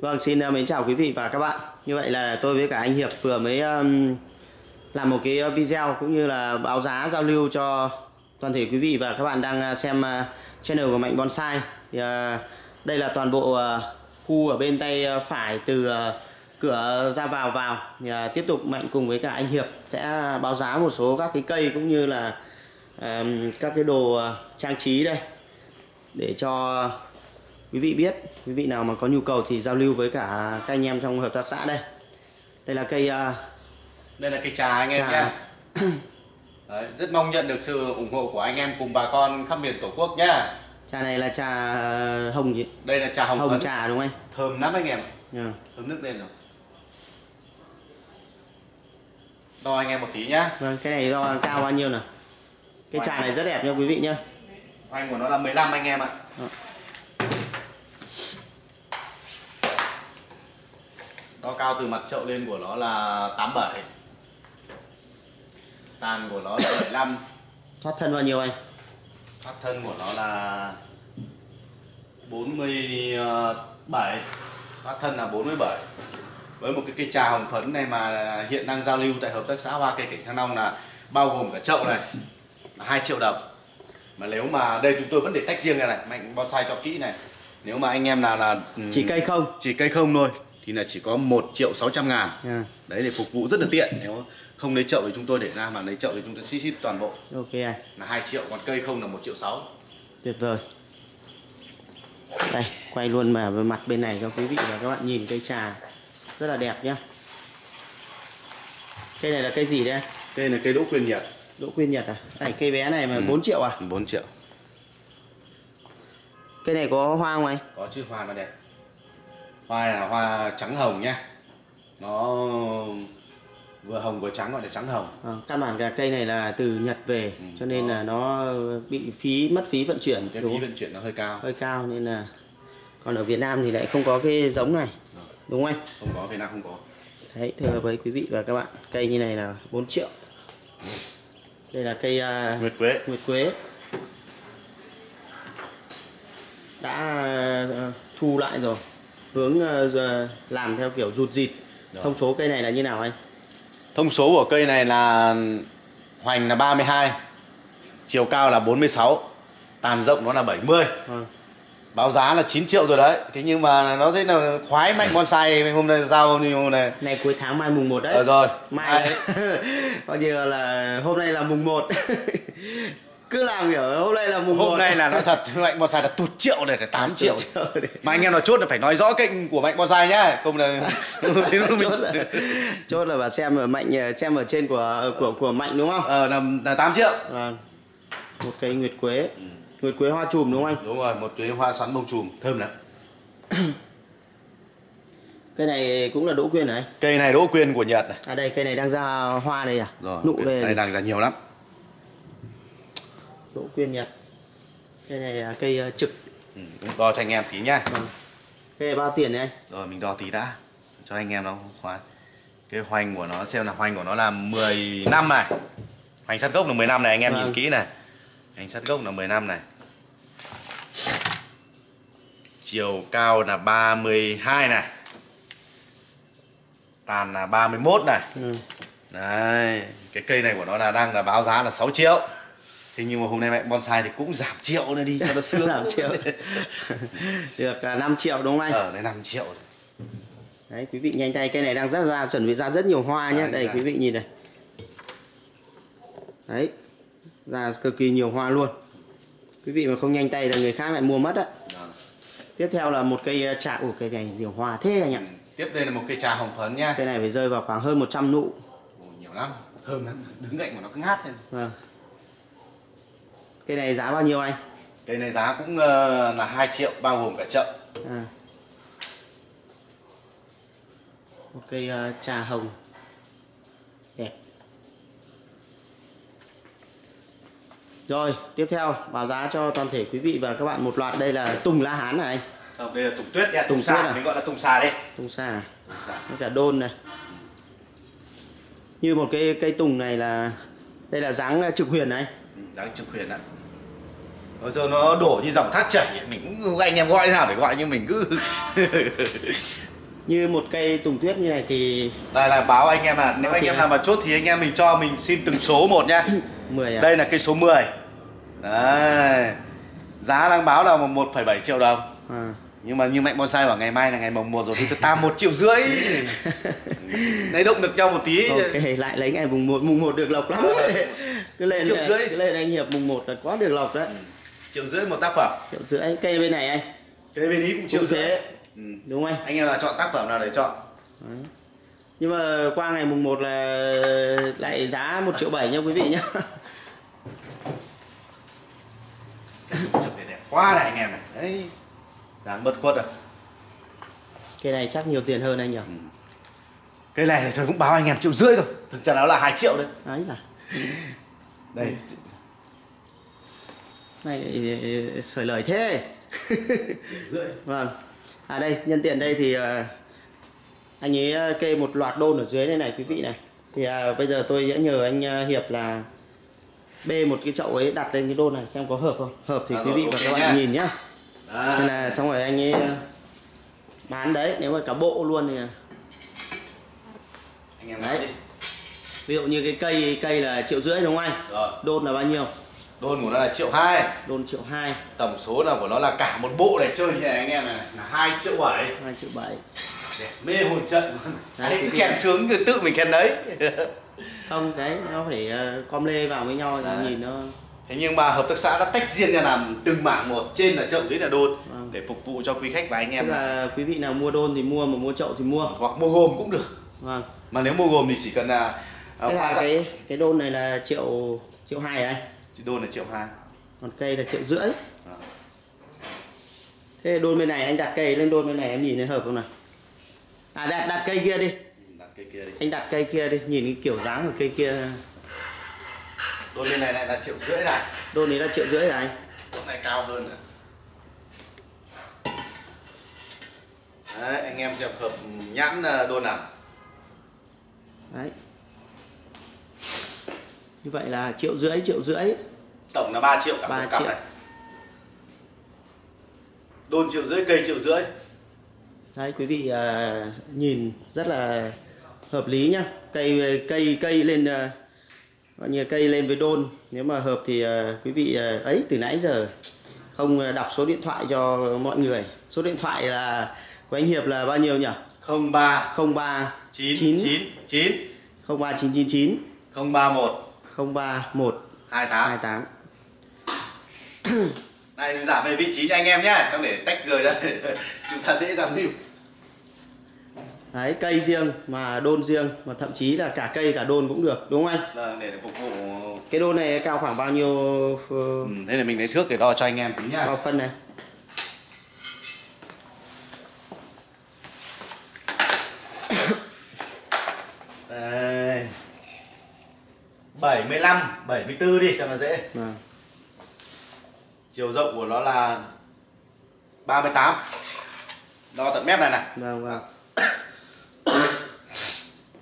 Vâng, xin ờ, mến chào quý vị và các bạn. Như vậy là tôi với cả anh Hiệp vừa mới um, làm một cái ờ, video cũng như là báo giá giao lưu cho toàn thể quý vị và các bạn đang ờ, xem uh, channel của Mạnh Bonsai. Thì, uh, đây là toàn bộ uh, khu ở bên tay uh, phải từ uh, cửa ra vào vào. Thì, uh, tiếp tục Mạnh cùng với cả anh Hiệp sẽ báo giá một số các cái cây cũng như là um, các cái đồ uh, trang trí đây để cho quý vị biết quý vị nào mà có nhu cầu thì giao lưu với cả các anh em trong hợp tác xã đây. Đây là cây uh, đây là cây trà anh em nhé. Đấy, rất mong nhận được sự ủng hộ của anh em cùng bà con khắp miền tổ quốc nhá trà này là trà uh, hồng gì đây là trà hồng, hồng phấn. trà đúng không thơm lắm anh em anh yeah. thơm nước lên rồi. Đo anh em một tí nhá. Vâng cái này do cao bao nhiêu nào? Cái trà này rất đẹp nha quý vị nhá. Hoành của nó là 15 anh em ạ. Đó. Đo cao từ mặt chậu lên của nó là 87 Tàn của nó là 75 thoát thân bao nhiêu anh? Thoát thân của nó là 47 Thoát thân là 47 Với một cái cây trà hồng phấn này mà hiện đang giao lưu tại hợp tác xã Hoa Cây Cảnh Thăng Long là bao gồm cả chậu này là 2 triệu đồng. Mà nếu mà đây chúng tôi vẫn để tách riêng ra này mạnh bonsai cho kỹ này. Nếu mà anh em nào là ừ, chỉ cây không? chỉ cây không thôi thì là chỉ có 1 triệu 600 ngàn. Yeah. đấy để phục vụ rất là tiện. Nếu không lấy chậu thì chúng tôi để ra mà lấy chậu thì chúng tôi ship ship toàn bộ. Ok là 2 triệu còn cây không là 1 triệu 6 tuyệt vời. Đây quay luôn mà với mặt bên này cho quý vị và các bạn nhìn cây trà rất là đẹp nhá. Cây này là cây gì đây? Đây là cây đỗ quyên nhật. Đỗ Quyên Nhật à? Này cây bé này mà Ừ. 4 triệu à? 4 triệu. Cây này có hoa không anh? có chữ hoa nó đẹp hoa là hoa trắng hồng nhá. Nó vừa hồng vừa trắng gọi là trắng hồng. À, căn bản là cây này là từ Nhật về Ừ, cho nên đó. là nó bị phí mất phí vận chuyển cái đúng phí không? vận chuyển nó hơi cao. Hơi cao nên là còn ở Việt Nam thì lại không có cái giống này đúng không anh? không có Việt Nam không có. Đấy thưa với quý vị và các bạn cây như này là 4 triệu. Đây là cây uh, nguyệt quế. Nguyệt quế. Đã ờ, thu lại rồi hướng ờ, làm theo kiểu rụt rịt Rồi. thông số cây này là như nào anh? Thông số của cây này là hoành là 32 Chiều cao là 46 Tàn rộng nó là 70 Vâng. Báo giá là 9 triệu rồi đấy Thế nhưng mà nó thấy là khoái mạnh bonsai Hôm nay giao như hôm nay Này cuối tháng mai mùng 1 đấy. Ờ rồi mai coi như là hôm nay là mùng 1 cứ làm kiểu hôm nay là mùng 1 Hôm nay là nói thật Mạnh bonsai là tụt triệu này là 8 triệu Mà anh em nào chốt là phải nói rõ kênh của mạnh bonsai nhá Không là đến lúc chốt là chốt là bà xem ở mạnh xem ở trên của của của mạnh đúng không? Ờ là, là 8 triệu Vâng. Một cây nguyệt quế. Nguyệt quế hoa chùm đúng không anh? Đúng rồi một túi hoa xoắn bông chùm Thơm lắm Cây này cũng là đỗ quyên này. Cây này đỗ quyên của Nhật này À đây cây này đang ra hoa đây à? Rồi Nụ đây về đang ra nhiều lắm đỗ quyên Nhật. Cây này là cây ờ, trực. ừ, Đo cho anh em tí nhá Vâng. Cây bao tiền này anh? Rồi mình đo tí đã Cho anh em nó khoái Cái hoành của nó xem là hoành của nó là 10 năm này Hoành sắt gốc là 10 năm này anh em Vâng. nhìn kỹ này Hoành sắt gốc là 10 năm này Chiều cao là 32 này Tàn là 31 này Ừ. Đấy Cái cây này của nó là đang là báo giá là 6 triệu Thế nhưng mà hôm nay mẹ bonsai thì cũng giảm triệu nữa đi cho nó sướng Giảm triệu. Được à, 5 triệu đúng không anh? Ở đây 5 triệu. Đấy quý vị nhanh tay cây này đang rất ra chuẩn bị ra rất nhiều hoa nhé. Đấy, Đây đấy. quý vị nhìn này. Đấy. Ra cực kỳ nhiều hoa luôn. Quý vị mà không nhanh tay là người khác lại mua mất á. Vâng. Tiếp theo là một cây ờ, trà ủ cây này nhiều hoa thế anh ạ. Tiếp đây là một cây trà hồng phấn nhá Cây này phải rơi vào khoảng hơn 100 nụ. Ồ, nhiều lắm thơm lắm đứng cạnh của nó cứ ngát lên Vâng. Cây này giá bao nhiêu anh? cây này giá cũng ờ, là 2 triệu bao gồm cả chợ À. Một cây ờ, trà hồng đẹp. Rồi, tiếp theo báo giá cho toàn thể quý vị và các bạn một loạt đây là tùng la hán này anh, Không, đây là tùng tuyết nha Tùng tùng xà à? mình gọi là tùng xà đây tùng xa, tùng xà cả đôn này. Như một cái cây tùng này là đây là dáng ờ, trực huyền này. Ừ, đáng trực huyền ạ Bây giờ nó đổ như dòng thác chảy mình cũng anh em gọi thế nào để gọi nhưng mình cứ như một cây tùng tuyết như này thì đây là báo anh em là nếu anh em nào mà chốt thì anh em mình cho mình xin từng số một nhá. 10 à? đây là cây số 10 đấy. Giá đang báo là 1,7 triệu đồng. À. nhưng mà như mạnh bonsai bảo ngày mai là ngày mồng 1 rồi thì tam một triệu rưỡi. Lấy động được nhau một tí. Ok lại lấy ngày mùng 1 mùng 1 được lộc lắm đấy. cứ lên Triệu rưỡi. cứ lên anh hiệp mùng 1 là quá được lộc đấy triệu rưỡi một tác phẩm. Triệu rưỡi cây bên này anh. Cây bên ý cũng triệu cũng rưỡi. Thế ừ. đúng không anh? Anh em là chọn tác phẩm nào để chọn? Đấy. nhưng mà qua ngày mùng 1 là lại giá 1 triệu 7 nha quý vị nhá. Chụp để đẹp quá này anh em này. Đấy. Dáng bật khuất rồi cây này chắc nhiều tiền hơn anh nhỉ? Cây này thì tôi cũng báo anh em triệu rưỡi rồi thực ra nó là 2 triệu đấy. Đấy là đây này sởi lời thế. Vâng. À đây nhân tiện đây thì ờ, anh ấy ờ, kê một loạt đôn ở dưới đây này quý vị này. Thì à, bây giờ tôi sẽ nhờ anh hiệp là bê một cái chậu ấy đặt lên cái đôn này xem có hợp không? Hợp thì À, quý vị và các bạn nhìn nhá. À. nên là xong rồi anh ấy bán đấy nếu mà cả bộ luôn thì anh em Đấy. ví dụ như cái cây cây là triệu rưỡi đúng không anh? Rồi. Đôn là bao nhiêu đôn của nó là triệu hai. Đôn triệu hai. Tổng số là của nó là cả một bộ để chơi như này anh em này. Là 2 triệu bảy. Hai triệu bảy. Đẹp, mê hồn trận luôn Đấy, cứ kèn sướng thì tự mình kèn đấy. Không đấy nó phải ờ, com lê vào với nhau Đấy. nhìn nó thế nhưng mà hợp tác xã đã tách riêng ra làm từng mảng một trên là chậu dưới là đôn Vâng. để phục vụ cho quý khách và anh em tức là quý vị nào mua đôn thì mua mà mua chậu thì mua. Hoặc mua gồm cũng được. Vâng. Mà nếu mua gồm thì chỉ cần là thế là ra- cái cái đôn này là triệu triệu hai anh đôn là triệu hai. Còn cây là triệu rưỡi. Đó. thế đôn bên này anh đặt cây lên đôn bên này em nhìn thấy hợp không nào? À đặt đặt cây kia đi. Đặt cây kia đi. Anh đặt cây kia đi nhìn cái kiểu dáng của cây kia. Đôn bên này lại là triệu rưỡi này. Đôn này là triệu rưỡi anh đôn này cao hơn nữa đấy anh em xem hợp nhãn à, đôn nào? Đấy như vậy là triệu rưỡi triệu rưỡi. Tổng là 3 triệu cả Ba một cặp triệu. này. Đôn triệu rưỡi cây triệu rưỡi. Đấy quý vị à, nhìn rất là hợp lý nhá. Cây cây cây lên à, gọi như cây lên với đôn. Nếu mà hợp thì à, quý vị à, ấy từ nãy giờ không đọc số điện thoại cho mọi người. Số điện thoại là của anh Hiệp là bao nhiêu nhỉ? 03 03 9 Chín. 9 9 03999 031 031 28 28 Này giảm về vị trí cho anh em nhé Không để tách rời ra Chúng ta dễ giao lưu đấy cây riêng mà đôn riêng mà thậm chí là cả cây cả đôn cũng được đúng không anh? Vâng, Để phục vụ. Cái đôn này cao khoảng bao nhiêu ờ, ừ, Thế là mình lấy thước để đo cho anh em tí nhá. bao phân này Đây 75, 74 đi cho nó dễ. Vâng. Chiều rộng của nó là 38 Đo tận mép này này. Vâng vâng.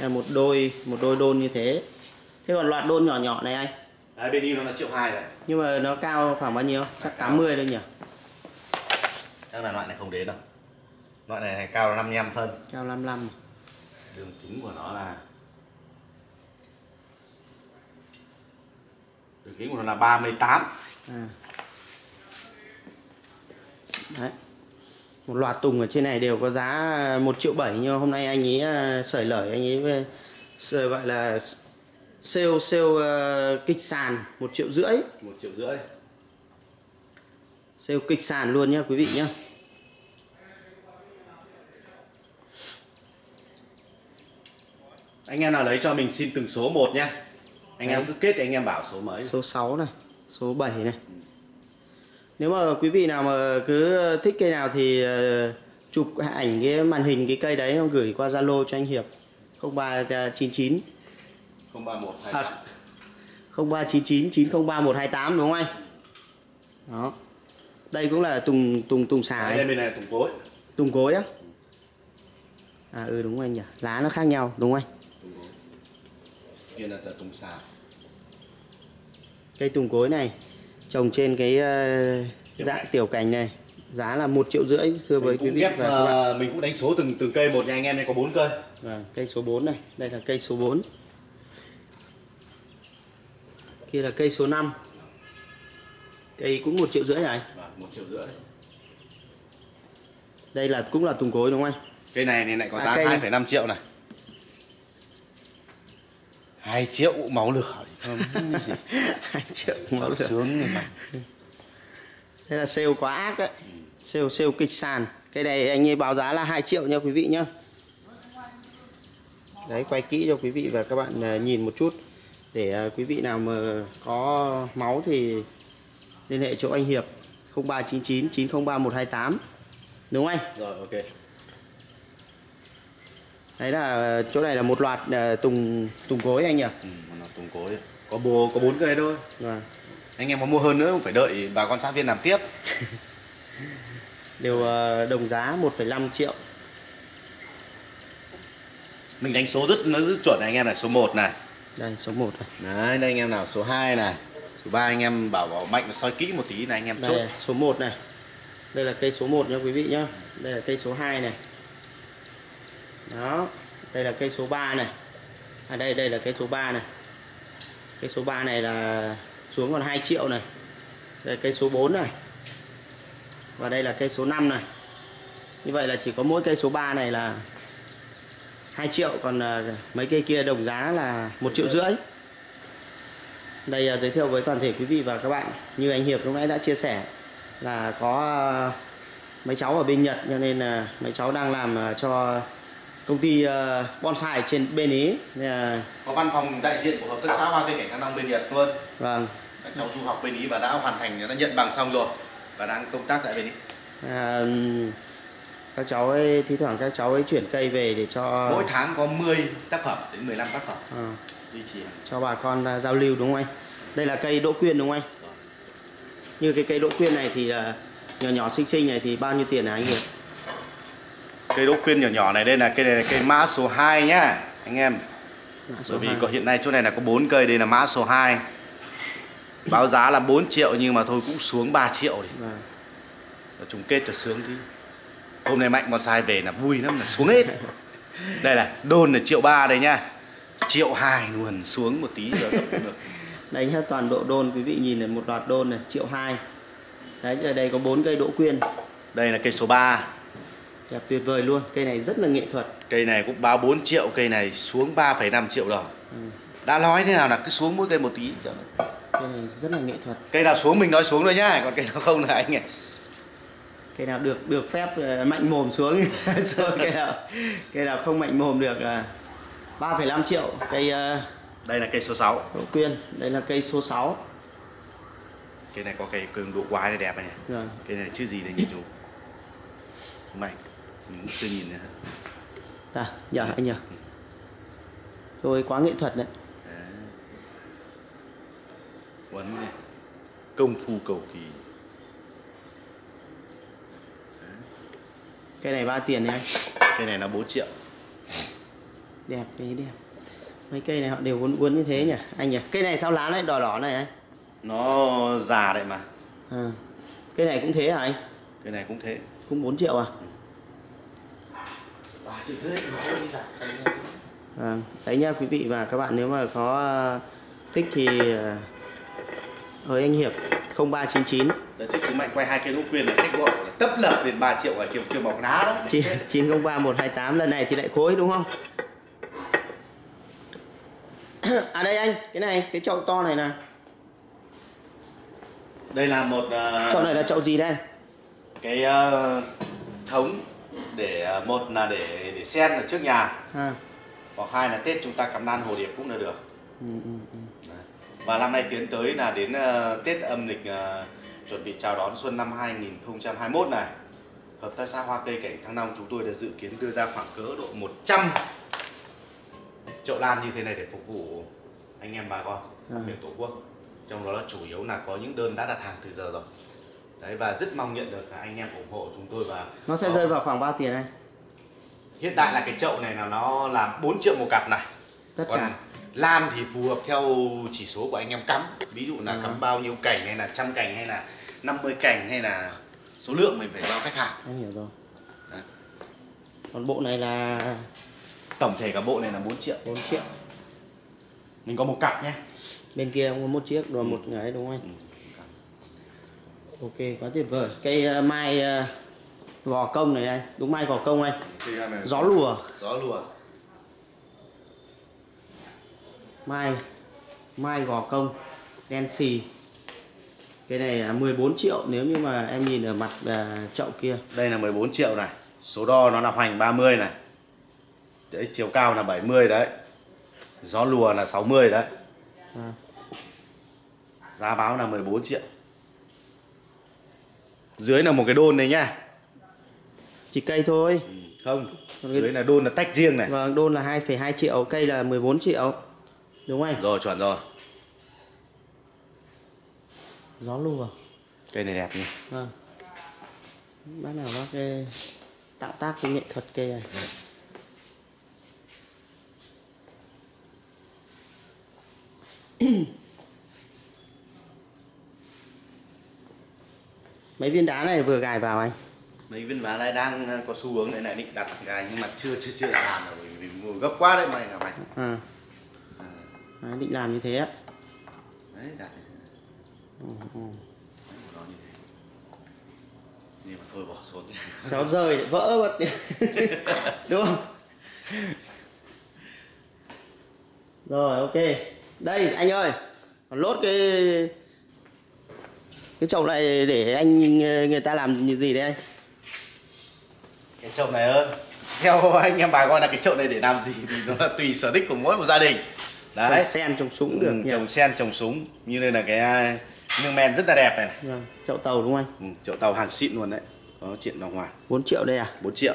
Là một đôi một đôi đôn như thế. Thế còn loạt đôn nhỏ nhỏ này anh? Đấy, bên in nó là triệu hai rồi. Nhưng mà nó cao khoảng bao nhiêu? Chắc 80 thôi nhỉ? Chắc là loại này không đến đâu. Loại này cao là 55 phân. Cao 55 Đường kính của nó là Đường kính của nó là 38 à. đấy. Một loạt tùng ở trên này đều có giá 1 triệu 7 nhưng hôm nay anh ấy à, sởi lời anh ấy về- sởi gọi là sale sale ờ, kịch sàn 1 triệu rưỡi. 1 triệu rưỡi. Sale kịch sàn luôn nhá quý vị nhá. Anh em nào lấy cho mình xin từng số một nhé Anh em cứ kết thì anh em bảo số mấy số 6 này số 7 này. Nếu mà quý vị nào mà cứ thích cây nào thì ờ, chụp ảnh cái màn hình cái cây đấy gửi qua Zalo cho anh Hiệp. 0399 031 à, 0399 903128 đúng không anh? Đó. Đây cũng là tùng tùng tùng xà. Đây bên này là tùng cối. Tùng cối á? À ừ đúng anh nhỉ. Lá nó khác nhau đúng không anh Kia là tùng xà cây tùng cối này trồng trên cái ờ, dạng tiểu cảnh này giá là một triệu rưỡi thưa với quý vị ghép, và các bạn ờ, mình cũng đánh số từng từng cây một nha anh em này có bốn cây Vâng, cây số 4 này, đây là cây số 4. Kia là cây số 5. Cây cũng một triệu rưỡi này. Vâng, một triệu rưỡi Đây là cũng là tùng cối đúng không anh? cây này thì lại có À, giá cây- 2,5 triệu này 2 triệu máu lửa 2 triệu máu lửa. sướng như vậy Thế là sale quá ác đấy. Sale sale kịch sàn. Cây này anh ấy báo giá là 2 triệu nha quý vị nhá. Đấy quay kỹ cho quý vị và các bạn à, nhìn một chút để à, quý vị nào mà có máu thì liên hệ chỗ anh Hiệp 0399 903 128. Đúng không anh? rồi ok Đấy là chỗ này là một loạt à, tùng tùng cối anh nhỉ? ừ, nó tùng cối có bồ có bốn cây thôi Vâng. anh em có mua hơn nữa cũng phải đợi bà con xã viên làm tiếp Đều à, đồng giá 1,5 triệu. mình đánh số rất nó rất chuẩn này anh em này số 1 này Đây số 1 này. đấy đây anh em nào số 2 này số 3 anh em bảo bảo mạnh soi kỹ một tí này anh em chốt Đây số 1 này. Đây là cây số 1 nha quý vị nhá. Đây là cây số 2 này. Đó. Đây là cây số 3 này. À đây đây là cây số 3 này. Cây số 3 này là xuống còn 2 triệu này. Đây cây số 4 này. Và đây là cây số 5 này. Như vậy là chỉ có mỗi cây số 3 này là 2 triệu còn à, mấy cây kia đồng giá là 1 triệu rưỡi. Đây à, giới thiệu với toàn thể quý vị và các bạn như anh Hiệp lúc nãy đã chia sẻ là có à, mấy cháu ở bên Nhật cho nên là mấy cháu đang làm à, cho công ty à, bonsai trên bên ý. Là, có văn phòng đại diện của hợp tác xã hoa cây cảnh thăng long bên nhật luôn. Vâng. Các cháu du học bên ý và đã hoàn thành đã nhận bằng xong rồi và đang công tác tại bên ý. À, các cháu ấy thi thoảng các cháu ấy chuyển cây về để cho mỗi tháng có 10 tác phẩm đến 15 tác phẩm à, duy trì. Cho bà con giao lưu đúng không anh? Đây là cây đỗ quyên đúng không anh? Như cái cây đỗ quyên này thì à, nhỏ nhỏ xinh xinh này thì bao nhiêu tiền hả anh Hiệp cây đỗ quyên nhỏ nhỏ này đây là cây này là cây mã số 2 nhá anh em. Bởi vì có hiện nay chỗ này là có 4 cây đây là mã số 2 báo giá là 4 triệu nhưng mà thôi cũng xuống 3 triệu đi. Vâng. Chung kết cho sướng tí hôm nay mạnh bonsai về là vui lắm là xuống hết. Đây là đôn là triệu ba đây nhá. Triệu hai luôn xuống một tí rồi. Được đánh hết toàn độ đôn quý vị nhìn này một loạt đôn này triệu hai. Đấy ở đây có bốn cây đỗ quyên đây là cây số 3 đẹp tuyệt vời luôn. Cây này rất là nghệ thuật. Cây này cũng báo 4 triệu cây này xuống 3,5 triệu đồng Ừ. đã nói thế nào là cứ xuống mỗi cây một tí. Cây này rất là nghệ thuật. Cây nào xuống mình nói xuống rồi nhá còn cây nào không là anh ấy cây nào được được phép ờ, mạnh mồm xuống. Xuống cây nào cây nào không mạnh mồm được là 3,5 triệu. Cây ờ, đây là cây số 6 đỗ quyên đây là cây số 6 cây này có cây cường độ quái này đẹp này rồi. Cây này chữ gì đây nhìn chú mạnh mình cũng chưa nhìn nữa ta nhờ anh nhờ. Rồi quá nghệ thuật đấy. Đấy. Quấn này công phu cầu kỳ. Cây này bao tiền đấy anh. Cây này là 4 triệu. Đẹp ấy đẹp mấy cây này họ đều uốn uốn như thế nhỉ? Anh nhỉ cây này sao lá lại đỏ đỏ này anh? Nó già đấy mà. À. cây này cũng thế hả anh? Cây này cũng thế cũng 4 triệu à Vâng, đấy nha quý vị và các bạn nếu mà có ờ, thích thì ờ, với anh Hiệp 0399 Đợt trước chú Mạnh quay hai cây đỗ quyên là khách gọi là tấp lập đến 3 triệu ở kiểu chưa mọc lá đó 9 903 128 lần này thì lại khối đúng không? à đây anh, cái này, cái chậu to này nè. Đây là một ờ, Chậu này là chậu gì đây? Cái ờ, thống để ờ, một là để để sen ở trước nhà À. hoặc hai là Tết chúng ta cắm đan hồ điệp cũng là được Ừ, ừ, ừ. Và năm nay tiến tới là đến ờ, Tết âm lịch ờ, chuẩn bị chào đón xuân năm 2021 này. Hợp tác xã Hoa Cây Cảnh Thăng Long chúng tôi đã dự kiến đưa ra khoảng cỡ độ 100 chậu lan như thế này để phục vụ anh em bà con À. miền Tổ quốc. Trong đó là chủ yếu là có những đơn đã đặt hàng từ giờ rồi. Đấy và rất mong nhận được anh em ủng hộ chúng tôi và Nó sẽ có- rơi vào khoảng bao tiền anh? hiện tại là cái chậu này là nó là 4 triệu một cặp này. Tất Còn cả. lan thì phù hợp theo chỉ số của anh em cắm ví dụ là À. cắm bao nhiêu cành hay là trăm cành hay là 50 cành hay là số lượng mình phải giao khách hàng anh hiểu rồi Đấy. còn bộ này là tổng thể cả bộ này là 4 triệu 4 triệu mình có một cặp nhé bên kia cũng có một chiếc rồi một cái đúng không anh ok quá tuyệt vời. Cây ờ, mai ờ, gò công này anh. Đúng mai gò công anh. Gió lùa. Gió lùa. Mai mai gò công. Đen xì. Cái này là 14 triệu nếu như mà em nhìn ở mặt ờ, chậu kia. Đây là 14 triệu này. Số đo nó là hoành 30 này. Đấy chiều cao là 70 đấy. Gió lùa là 60 đấy. À, giá báo là 14 triệu dưới là một cái đôn này nhá. Chỉ cây thôi. Ừ, không dưới là đôn là tách riêng này. Vâng đôn là 2,2 triệu cây là 14 triệu. Đúng không anh? Rồi chuẩn rồi. Gió lùa. Cây này đẹp nhỉ. Vâng. Bác nào bác cái tạo tác cái nghệ thuật cây này mấy viên đá này vừa gài vào anh? Mấy viên vá này đang có xu hướng này này định đặt gài nhưng mà chưa chưa chưa làm rồi vì, ngồi gấp quá đấy mày cả mày. À, à, đấy, định làm như thế á đấy đặt ừ, ừ. Nó nhưng mà thôi bỏ xuống Khéo rời vỡ mất đúng không? Rồi ok. Đây anh ơi còn lốt cái cái chậu này để anh người ta làm gì đấy anh? Cái chậu này ơn theo anh em bà gọi là cái chậu này để làm gì thì nó là tùy sở thích của mỗi một gia đình. Đấy. Trồng sen trồng súng được ừ, trồng sen trồng súng như đây là cái à, nương men rất là đẹp này, này. Vâng, chậu tàu đúng không anh? Ừ, chậu tàu hàng xịn luôn đấy có chuyện đồng hòa 4 triệu đây à? 4 triệu.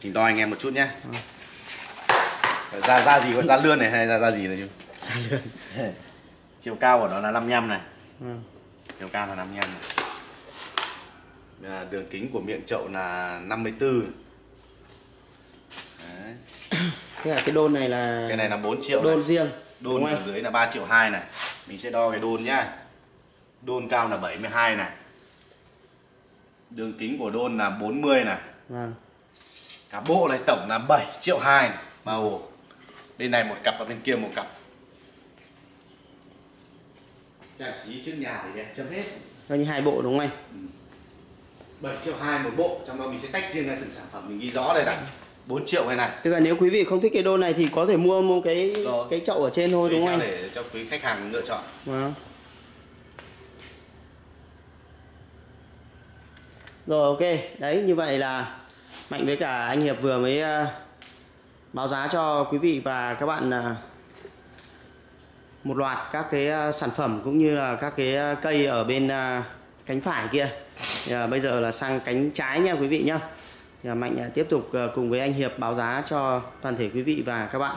Thỉnh đo anh em một chút nhé ra ra gì gọi ra lươn này hay ra ra gì này chứ? Xa lươn. Chiều cao của nó là 55 này. Vâng. Chiều cao là 55 này. À, đường kính của miệng chậu là 54 Đấy. thế là cái đôn này là cái này là 4 triệu đôn này. riêng đôn ở dưới là 3 triệu 2 này. Mình sẽ đo cái đôn nhá. Đôn cao là 72 này. Đường kính của đôn là 40 này. Vâng. Cả bộ này tổng là 7 triệu 2 này. bao gồm bên này một cặp và bên kia một cặp trang trí trước nhà thì đẹp chấm hết. Coi như hai bộ đúng không anh? 7 triệu 2 một bộ trong đó mình sẽ tách riêng ra từng sản phẩm mình ghi rõ đây này. 4 triệu này này. Tức là nếu quý vị không thích cái đôn này thì có thể mua một cái Rồi. cái chậu ở trên thôi đúng Tùy không theo anh? để cho quý khách hàng lựa chọn. Vâng. Rồi ok, đấy như vậy là Mạnh với cả anh Hiệp vừa mới ờ, báo giá cho quý vị và các bạn ờ, một loạt các cái ờ, sản phẩm cũng như là các cái ờ, cây ở bên ờ, cánh phải kia. Thì, bây giờ là sang cánh trái nha quý vị nhá. Thì, Mạnh tiếp tục cùng với anh Hiệp báo giá cho toàn thể quý vị và các bạn.